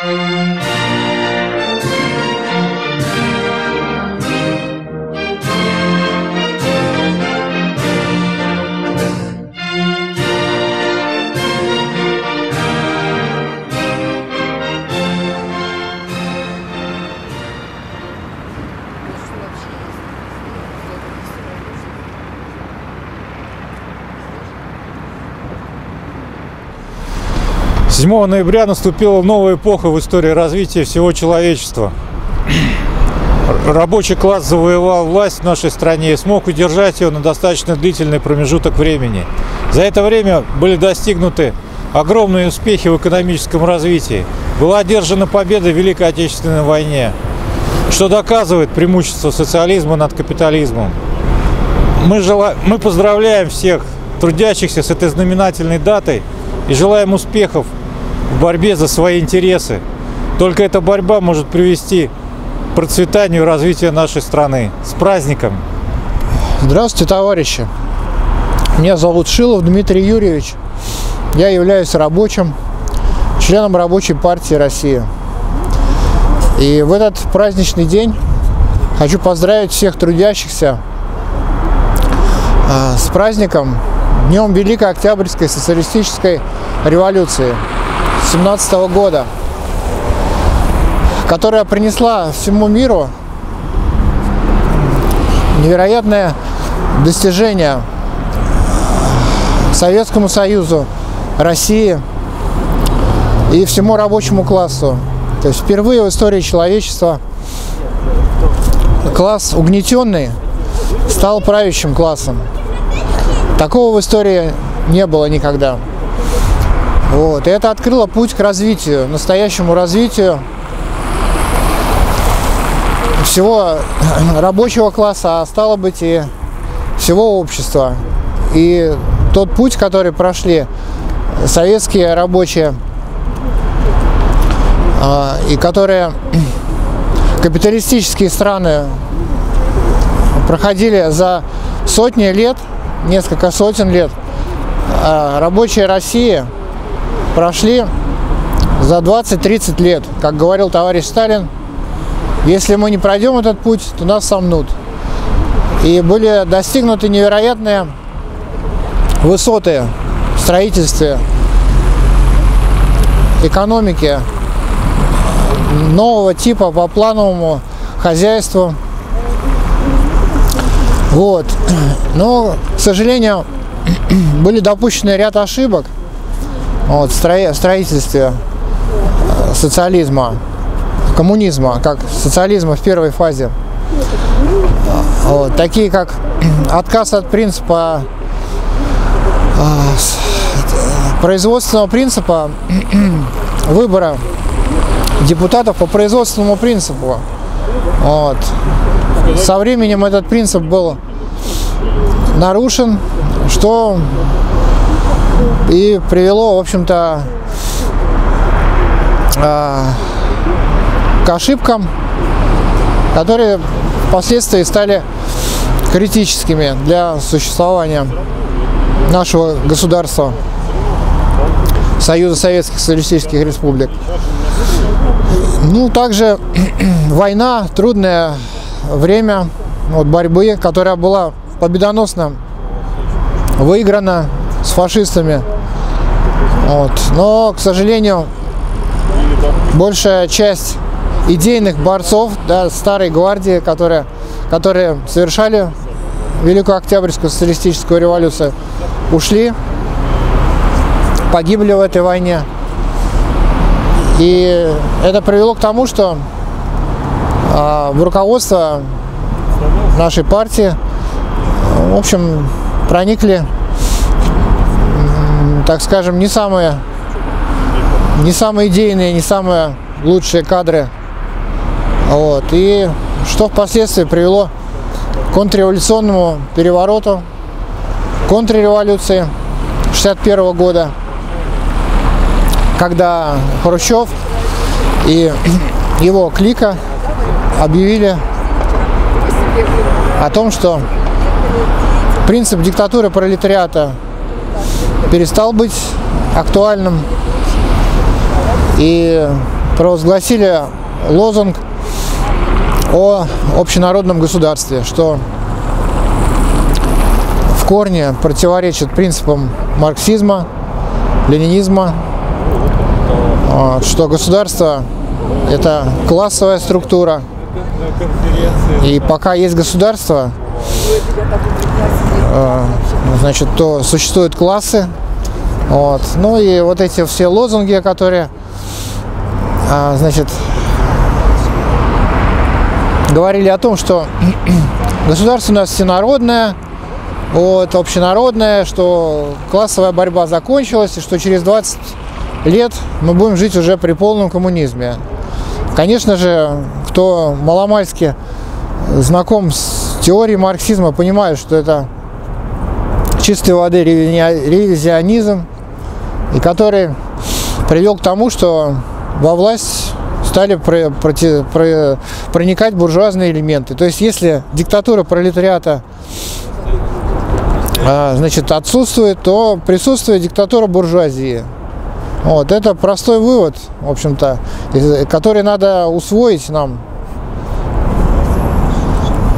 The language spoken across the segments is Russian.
Música 7 ноября наступила новая эпоха в истории развития всего человечества. Рабочий класс завоевал власть в нашей стране и смог удержать ее на достаточно длительный промежуток времени. За это время были достигнуты огромные успехи в экономическом развитии. Была одержана победа в Великой Отечественной войне, что доказывает преимущество социализма над капитализмом. Мы, жела... Мы поздравляем всех трудящихся с этой знаменательной датой и желаем успехов в борьбе за свои интересы. Только эта борьба может привести к процветанию и развитию нашей страны. С праздником! Здравствуйте, товарищи! Меня зовут Шилов Дмитрий Юрьевич. Я являюсь рабочим, членом рабочей партии России. И в этот праздничный день хочу поздравить всех трудящихся а, с праздником Днем Великой Октябрьской социалистической революции. 17 года, которая принесла всему миру невероятное достижение Советскому Союзу, России и всему рабочему классу. То есть впервые в истории человечества класс угнетенный стал правящим классом. Такого в истории не было никогда. Вот. И это открыло путь к развитию, настоящему развитию всего рабочего класса, а стало быть и всего общества. И тот путь, который прошли советские рабочие, а, и которые капиталистические страны проходили за сотни лет, несколько сотен лет, а рабочая Россия – прошли за 20-30 лет. Как говорил товарищ Сталин, если мы не пройдем этот путь, то нас сомнут. И были достигнуты невероятные высоты в строительстве, экономики нового типа по плановому хозяйству. Вот. Но, к сожалению, были допущены ряд ошибок – вот, в строительстве э, социализма, коммунизма, как социализма в первой фазе. Вот, такие как отказ от принципа э, производственного принципа выбора депутатов по производственному принципу. Вот. Со временем этот принцип был нарушен, что и привело, в общем-то, а, к ошибкам, которые впоследствии стали критическими для существования нашего государства, Союза Советских Социалистических Республик. Ну, также война, трудное время вот, борьбы, которая была победоносно выиграна с фашистами. Вот. Но, к сожалению, большая часть идейных борцов да, старой гвардии, которые, которые совершали Великую Октябрьскую социалистическую революцию, ушли, погибли в этой войне. И это привело к тому, что а, в руководство нашей партии, в общем, проникли так скажем, не самые, не самые идейные, не самые лучшие кадры. Вот. И что впоследствии привело к контрреволюционному перевороту, контрреволюции 61 года, когда Хрущев и его клика объявили о том, что принцип диктатуры пролетариата перестал быть актуальным. И провозгласили лозунг о общенародном государстве, что в корне противоречит принципам марксизма, ленинизма, а, что государство – это классовая структура, и пока есть государство, а, значит, то существуют классы, вот. Ну и вот эти все лозунги, которые, а, значит, говорили о том, что государство у нас всенародное, вот, общенародное, что классовая борьба закончилась, и что через 20 лет мы будем жить уже при полном коммунизме. Конечно же, кто маломальски знаком с теорией марксизма, понимает, что это чистой воды ревизионизм, и который привел к тому, что во власть стали про, проти, про, проникать буржуазные элементы. То есть, если диктатура пролетариата а, значит, отсутствует, то присутствует диктатура буржуазии. Вот, это простой вывод, в общем-то, который надо усвоить нам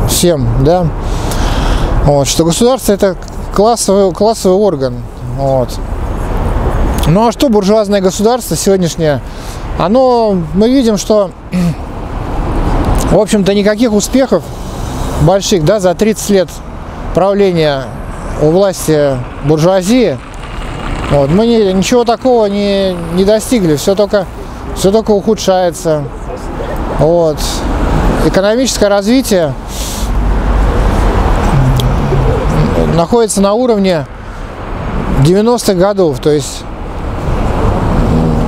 всем, да, вот, что государство это классовый, классовый орган, вот. Ну а что буржуазное государство сегодняшнее? Оно, мы видим, что, в общем-то, никаких успехов больших, да, за 30 лет правления у власти буржуазии, вот, мы не, ничего такого не, не достигли, все только, все только ухудшается. Вот. Экономическое развитие находится на уровне 90-х годов, то есть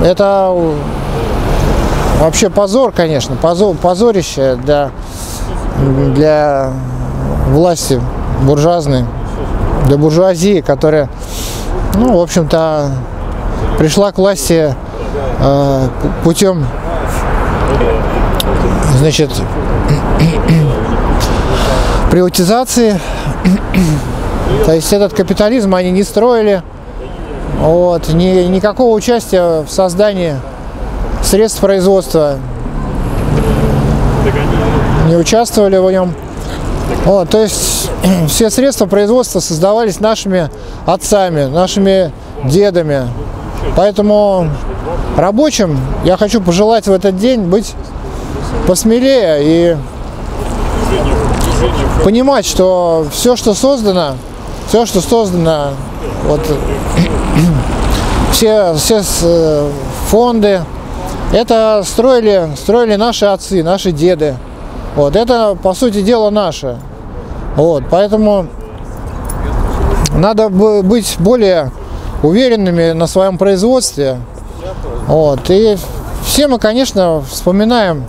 это вообще позор, конечно, позор, позорище для, для власти буржуазной, для буржуазии, которая, ну, в общем-то, пришла к власти э, путем, значит, приватизации. То есть этот капитализм они не строили, вот, ни, никакого участия в создании средств производства не участвовали в нем. Вот, то есть все средства производства создавались нашими отцами, нашими дедами. Поэтому рабочим я хочу пожелать в этот день быть посмелее и понимать, что все, что создано, все, что создано вот все, все э, фонды, это строили, строили наши отцы, наши деды. Вот, это, по сути дела, наше. Вот, поэтому надо быть более уверенными на своем производстве. Вот, и все мы, конечно, вспоминаем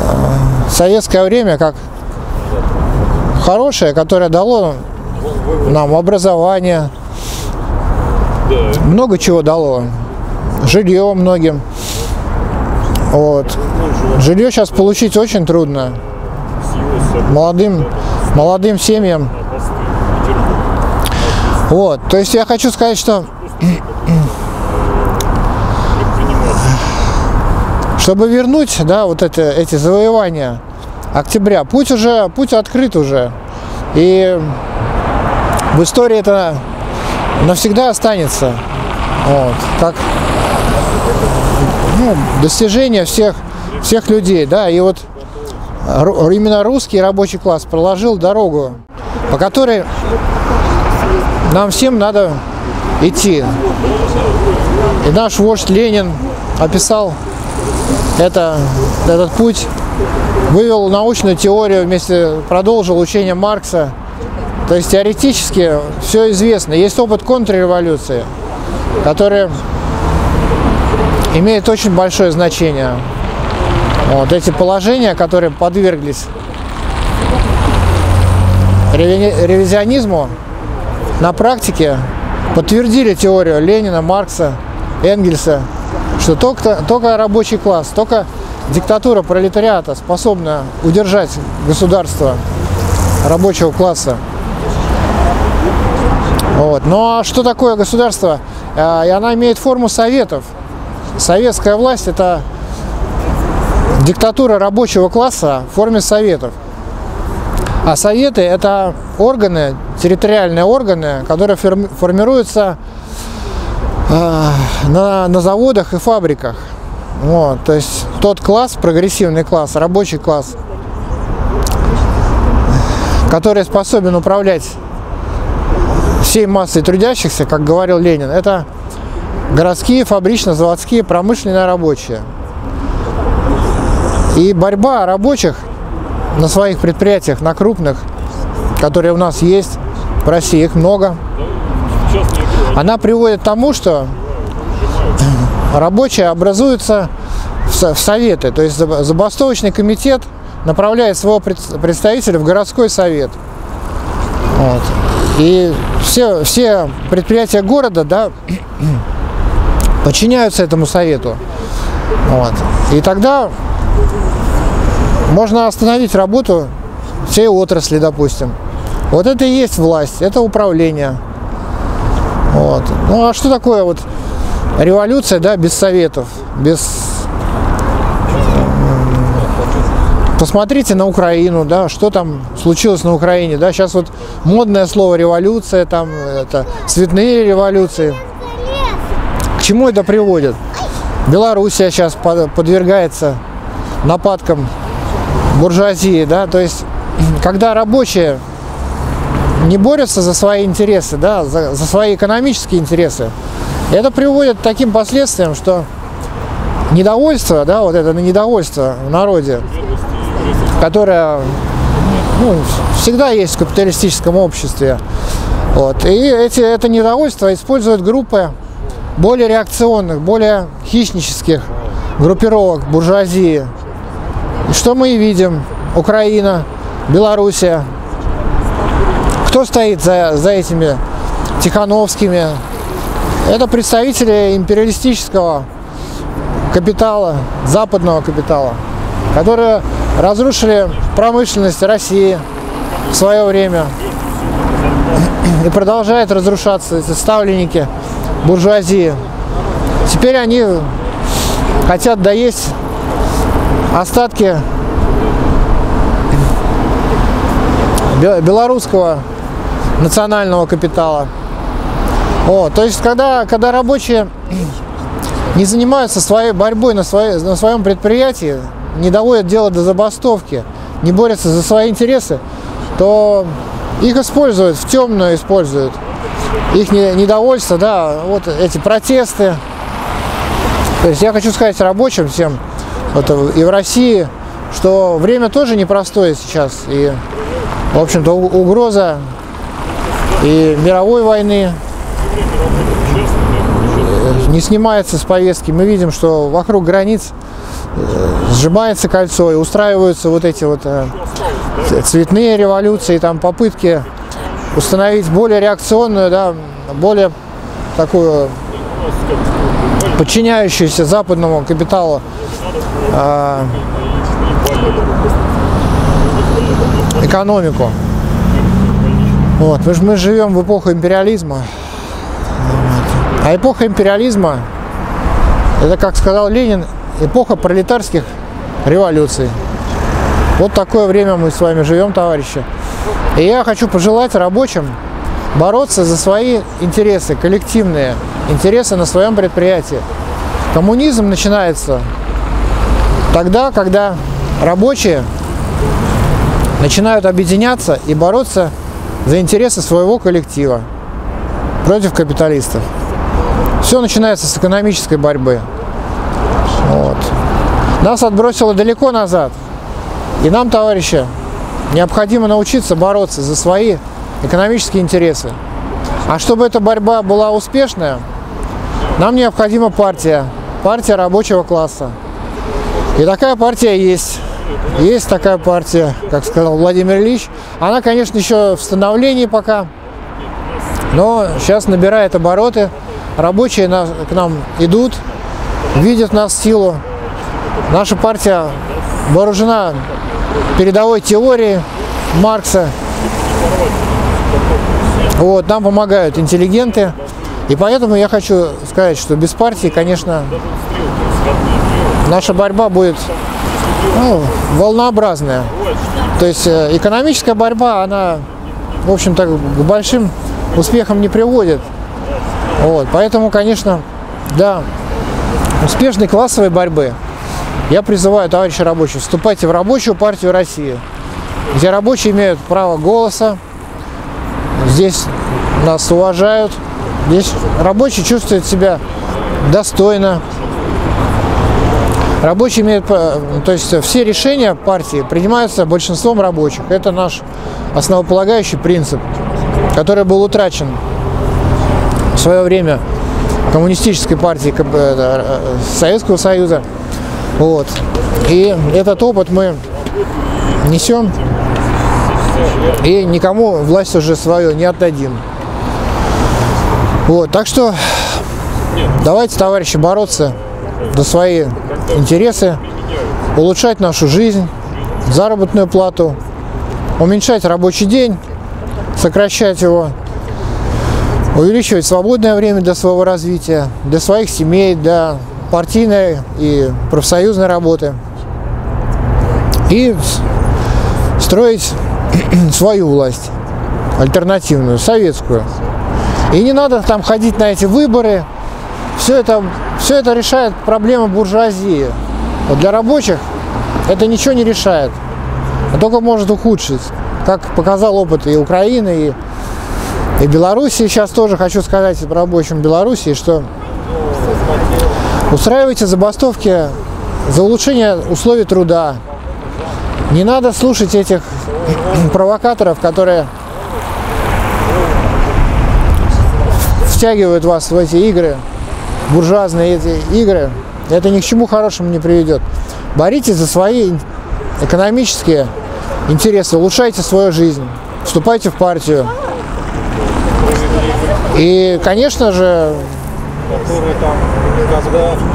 э, советское время как хорошее, которое дало нам образование, много чего дало. Жилье многим. Вот. Жилье сейчас получить очень трудно. Молодым, молодым семьям. Вот. То есть я хочу сказать, что чтобы вернуть, да, вот это, эти завоевания октября, путь уже, путь открыт уже. И в истории это навсегда останется. Вот, как ну, достижение всех, всех людей. Да, и вот именно русский рабочий класс проложил дорогу, по которой нам всем надо идти. И наш вождь Ленин описал это, этот путь, вывел научную теорию вместе, продолжил учение Маркса, то есть теоретически все известно. Есть опыт контрреволюции, который имеет очень большое значение. Вот эти положения, которые подверглись ревизионизму, на практике подтвердили теорию Ленина, Маркса, Энгельса, что только, только рабочий класс, только диктатура пролетариата способна удержать государство рабочего класса. Вот. Ну а что такое государство? Э, и она имеет форму советов. советская власть – это диктатура рабочего класса в форме советов. А советы – это органы, территориальные органы, которые формируются э, на, на заводах и фабриках. Вот, то есть тот класс, прогрессивный класс, рабочий класс, который способен управлять всей массой трудящихся, как говорил Ленин, это городские, фабрично-заводские, промышленные рабочие. И борьба рабочих на своих предприятиях, на крупных, которые у нас есть, в России их много, она приводит к тому, что рабочие образуются в советы. То есть забастовочный комитет направляет своего представителя в городской совет. Вот. И все, все предприятия города да, подчиняются этому совету. Вот. И тогда можно остановить работу всей отрасли, допустим. Вот это и есть власть, это управление. Вот. Ну а что такое вот революция, да, без советов, без... Посмотрите на Украину, да, что там случилось на Украине, да, сейчас вот модное слово революция, там, это цветные революции. К чему это приводит? Белоруссия сейчас подвергается нападкам буржуазии, да, то есть когда рабочие не борются за свои интересы, да, за, за свои экономические интересы, это приводит к таким последствиям, что недовольство, да, вот это недовольство в народе, которое ну, всегда есть в капиталистическом обществе. Вот. И эти, это недовольство используют группы более реакционных, более хищнических группировок буржуазии, что мы и видим? Украина, Белоруссия. Кто стоит за, за этими Тихановскими? Это представители империалистического капитала, западного капитала, которые разрушили промышленность России в свое время и продолжают разрушаться эти ставленники буржуазии. Теперь они хотят доесть остатки белорусского национального капитала. О, то есть, когда, когда рабочие не занимаются своей борьбой на, своей, на своем предприятии, не доводят дело до забастовки, не борются за свои интересы, то их используют, в темную используют. Их недовольство, да, вот эти протесты. То есть я хочу сказать рабочим всем, вот, и в России, что время тоже непростое сейчас. И, в общем-то, угроза и мировой войны не снимается с повестки. Мы видим, что вокруг границ э, сжимается кольцо и устраиваются вот эти вот э, цветные революции, там попытки установить более реакционную, да, более такую подчиняющуюся западному капиталу э, экономику. Вот. Мы, мы живем в эпоху империализма. А эпоха империализма, это, как сказал Ленин, эпоха пролетарских революций. Вот такое время мы с вами живем, товарищи. И я хочу пожелать рабочим бороться за свои интересы, коллективные интересы на своем предприятии. Коммунизм начинается тогда, когда рабочие начинают объединяться и бороться за интересы своего коллектива против капиталистов. Все начинается с экономической борьбы. Вот. Нас отбросило далеко назад. И нам, товарищи, необходимо научиться бороться за свои экономические интересы. А чтобы эта борьба была успешная, нам необходима партия, партия рабочего класса. И такая партия есть. Есть такая партия, как сказал Владимир Ильич. Она, конечно, еще в становлении пока, но сейчас набирает обороты. Рабочие на, к нам идут, видят нас силу. Наша партия вооружена передовой теорией Маркса. Вот, нам помогают интеллигенты, И поэтому я хочу сказать, что без партии, конечно, наша борьба будет ну, волнообразная. То есть э, экономическая борьба, она, в общем-то, к большим успехам не приводит. Вот, поэтому, конечно, да, успешной классовой борьбы я призываю товарищи рабочих, вступайте в рабочую партию России, где рабочие имеют право голоса, здесь нас уважают, здесь рабочие чувствуют себя достойно, Рабочие имеют, то есть все решения партии принимаются большинством рабочих. Это наш основополагающий принцип, который был утрачен в свое время коммунистической партии э, Советского Союза. Вот. И этот опыт мы несем и никому власть уже свою не отдадим. Вот, так что давайте, товарищи, бороться за свои интересы, улучшать нашу жизнь, заработную плату, уменьшать рабочий день, сокращать его, увеличивать свободное время для своего развития, для своих семей, для партийной и профсоюзной работы. И строить свою власть, альтернативную, советскую. И не надо там ходить на эти выборы. Все это все это решает проблемы буржуазии. Вот для рабочих это ничего не решает, а только может ухудшить. Как показал опыт и Украины, и, и Белоруссии. Сейчас тоже хочу сказать рабочим Белоруссии, что устраивайте забастовки за улучшение условий труда. Не надо слушать этих провокаторов, которые втягивают вас в эти игры буржуазные эти игры, это ни к чему хорошему не приведет. Боритесь за свои экономические интересы, улучшайте свою жизнь, вступайте в партию. И, конечно же,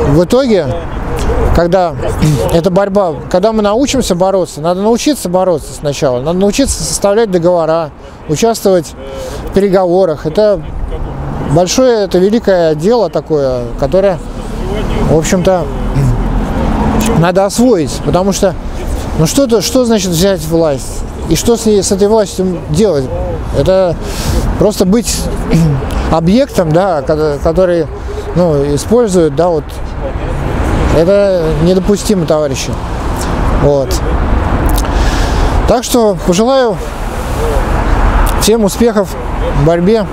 в итоге, когда эта борьба, когда мы научимся бороться, надо научиться бороться сначала, надо научиться составлять договора, участвовать в переговорах. Это большое, это великое дело такое, которое, в общем-то, надо освоить, потому что, ну что-то, что значит взять власть? И что с, ней, с этой властью делать? Это просто быть объектом, да, который ну, используют, да, вот. Это недопустимо, товарищи. Вот. Так что пожелаю всем успехов в борьбе.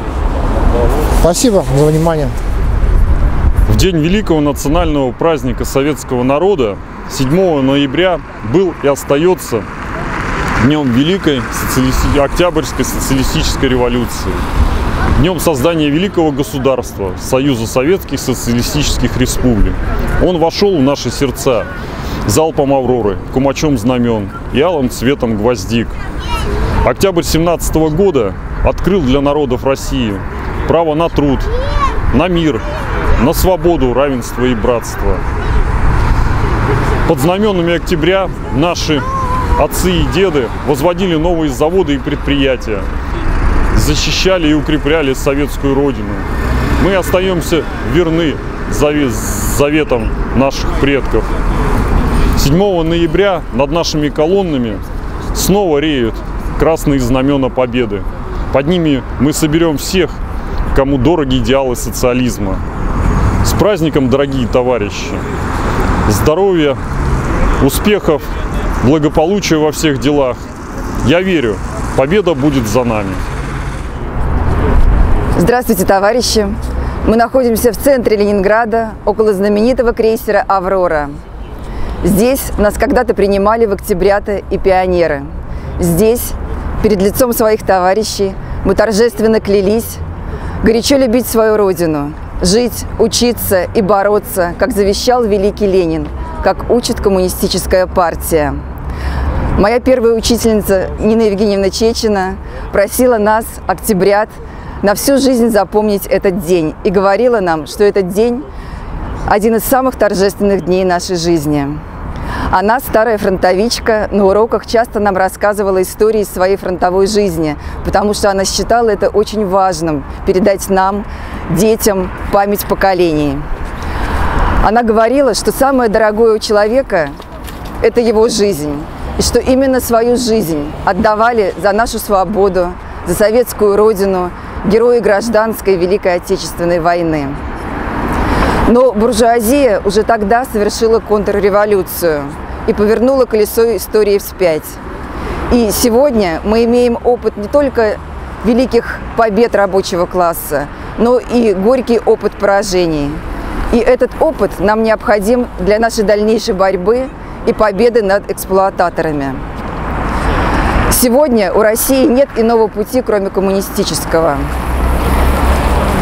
Спасибо за внимание. В день великого национального праздника советского народа 7 ноября был и остается днем Великой социалисти... Октябрьской социалистической революции, днем создания великого государства, Союза Советских Социалистических Республик. Он вошел в наши сердца залпом Авроры, кумачом знамен и алым цветом гвоздик. Октябрь 17 года открыл для народов России право на труд, на мир, на свободу, равенство и братство. Под знаменами октября наши отцы и деды возводили новые заводы и предприятия, защищали и укрепляли советскую родину. Мы остаемся верны заветам наших предков. 7 ноября над нашими колоннами снова реют красные знамена победы. Под ними мы соберем всех кому дороги идеалы социализма. С праздником, дорогие товарищи! Здоровья, успехов, благополучия во всех делах. Я верю, победа будет за нами. Здравствуйте, товарищи! Мы находимся в центре Ленинграда, около знаменитого крейсера «Аврора». Здесь нас когда-то принимали в октябрята и пионеры. Здесь, перед лицом своих товарищей, мы торжественно клялись горячо любить свою родину, жить, учиться и бороться, как завещал великий Ленин, как учит коммунистическая партия. Моя первая учительница Нина Евгеньевна Чечина просила нас, октябрят, на всю жизнь запомнить этот день и говорила нам, что этот день – один из самых торжественных дней нашей жизни. Она старая фронтовичка, на уроках часто нам рассказывала истории своей фронтовой жизни, потому что она считала это очень важным – передать нам, детям, память поколений. Она говорила, что самое дорогое у человека – это его жизнь, и что именно свою жизнь отдавали за нашу свободу, за советскую родину герои гражданской Великой Отечественной войны. Но буржуазия уже тогда совершила контрреволюцию и повернула колесо истории вспять. И сегодня мы имеем опыт не только великих побед рабочего класса, но и горький опыт поражений. И этот опыт нам необходим для нашей дальнейшей борьбы и победы над эксплуататорами. Сегодня у России нет иного пути, кроме коммунистического.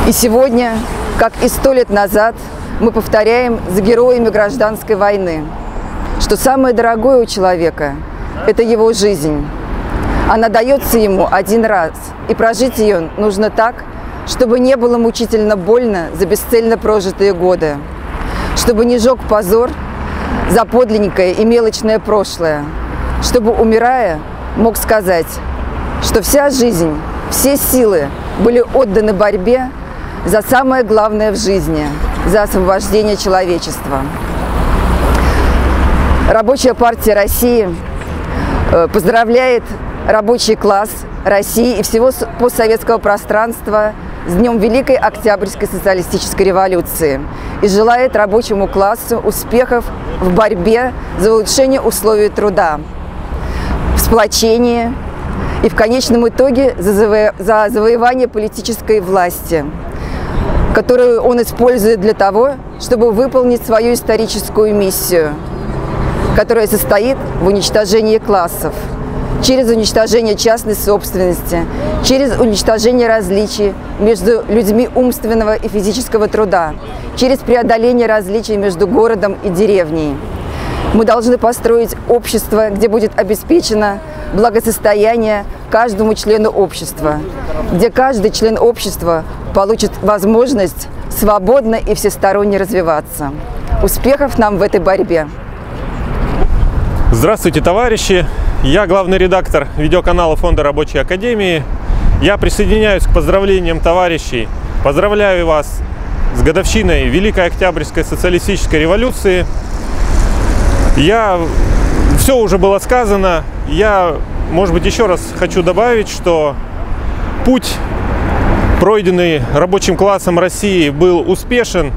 И сегодня, как и сто лет назад, мы повторяем за героями гражданской войны, что самое дорогое у человека – это его жизнь. Она дается ему один раз, и прожить ее нужно так, чтобы не было мучительно больно за бесцельно прожитые годы, чтобы не жег позор за подлинненькое и мелочное прошлое, чтобы, умирая, мог сказать, что вся жизнь, все силы были отданы борьбе за самое главное в жизни – за освобождение человечества. Рабочая партия России э, поздравляет рабочий класс России и всего постсоветского пространства с Днем Великой Октябрьской социалистической революции и желает рабочему классу успехов в борьбе за улучшение условий труда, в сплочении и в конечном итоге за завоевание политической власти которую он использует для того, чтобы выполнить свою историческую миссию, которая состоит в уничтожении классов, через уничтожение частной собственности, через уничтожение различий между людьми умственного и физического труда, через преодоление различий между городом и деревней. Мы должны построить общество, где будет обеспечено благосостояние каждому члену общества, где каждый член общества получит возможность свободно и всесторонне развиваться. Успехов нам в этой борьбе! Здравствуйте, товарищи! Я главный редактор видеоканала Фонда Рабочей Академии. Я присоединяюсь к поздравлениям товарищей. Поздравляю вас с годовщиной Великой Октябрьской социалистической революции. Я... Все уже было сказано. Я, может быть, еще раз хочу добавить, что путь пройденный рабочим классом России, был успешен.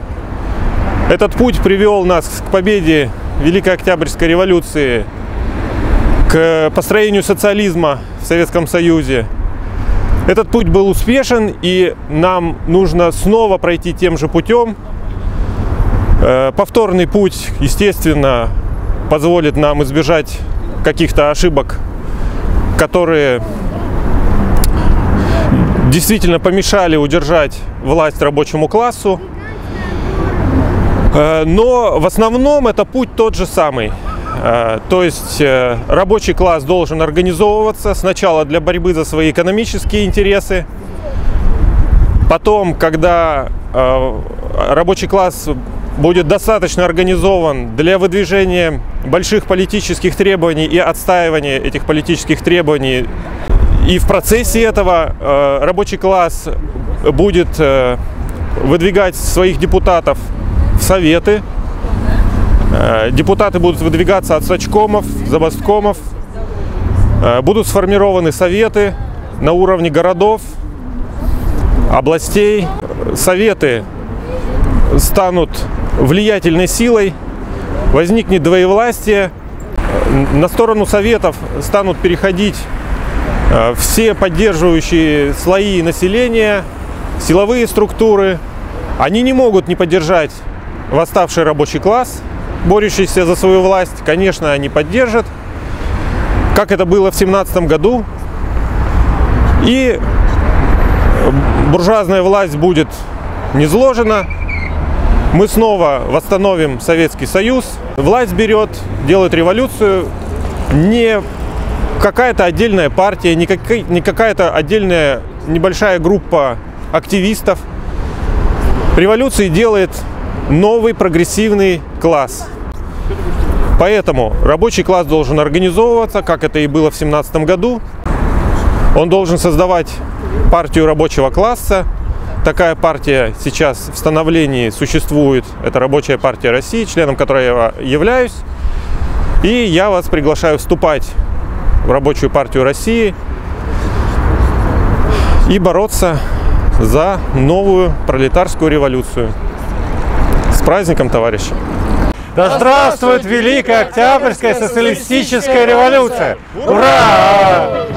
Этот путь привел нас к победе Великой Октябрьской революции, к построению социализма в Советском Союзе. Этот путь был успешен, и нам нужно снова пройти тем же путем. Э, повторный путь, естественно, позволит нам избежать каких-то ошибок, которые действительно помешали удержать власть рабочему классу. Э, но в основном это путь тот же самый. Э, то есть э, рабочий класс должен организовываться сначала для борьбы за свои экономические интересы, потом, когда рабочий класс будет достаточно организован для выдвижения больших политических требований и отстаивания этих политических требований и в процессе этого э, рабочий класс будет э, выдвигать своих депутатов в советы. Э, депутаты будут выдвигаться от сачкомов, забасткомов. Э, будут сформированы советы на уровне городов, областей. Советы станут влиятельной силой, возникнет двоевластие. На сторону советов станут переходить Э, все поддерживающие слои населения, силовые структуры, они не могут не поддержать восставший рабочий класс, борющийся за свою власть. Конечно, они поддержат, как это было в 17 году. И буржуазная власть будет низложена. Мы снова восстановим Советский Союз. Власть берет, делает революцию не какая-то отдельная партия, не, какая- не какая-то отдельная небольшая группа активистов. Революции делает новый прогрессивный класс. Поэтому рабочий класс должен организовываться, как это и было в 2017 году. Он должен создавать партию рабочего класса. Такая партия сейчас в становлении существует. Это Рабочая партия России, членом которой я являюсь. И я вас приглашаю вступать в Рабочую партию России и бороться за новую пролетарскую революцию. Праздником, товарищи! Да здравствует Великая Октябрьская социалистическая революция! Ура!